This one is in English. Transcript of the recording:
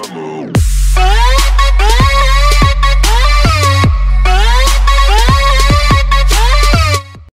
I'm moving.